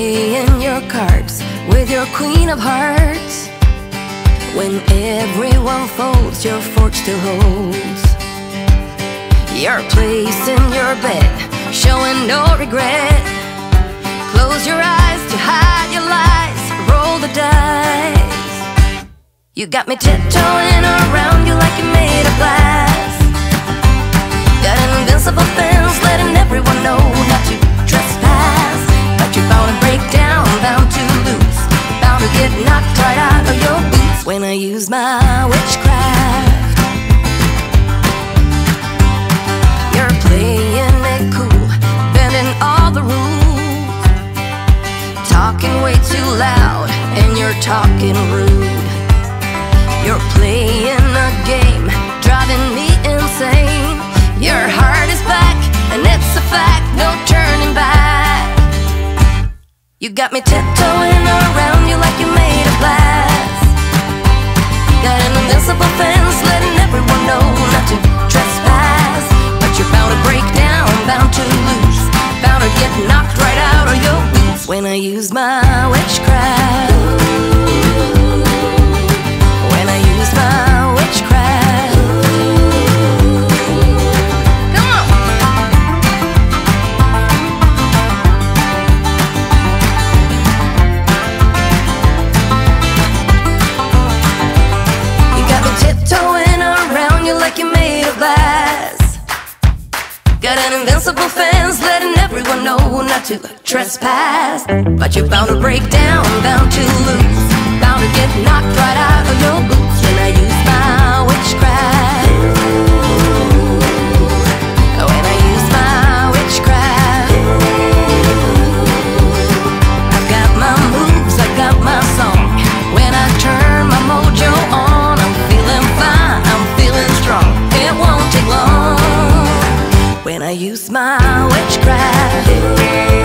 your cards with your queen of hearts. When everyone folds, your fort still holds. Your place in your bed, showing no regret. Close your eyes to hide your lies, roll the dice. You got me tiptoeing around you like you're made of glass. When I use my witchcraft. You're playing it cool, bending all the rules, talking way too loud, and you're talking rude. You're playing a game, driving me insane. Your heart is back, and it's a fact, no turning back. You got me tiptoeing around boots when I use my witchcraft. When I use my witchcraft. Come on. You got me tiptoeing around you like you're made of glass. Got an invincible fence, letting everyone know not to trespass. But you're bound to break down, bound to lose, bound to get knocked right out use my witchcraft.